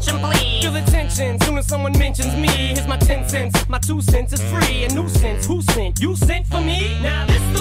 attention, please. Feel attention soon as someone mentions me. Here's my 10 cents. My two cents is free. A nuisance. Who sent? You sent for me? Now this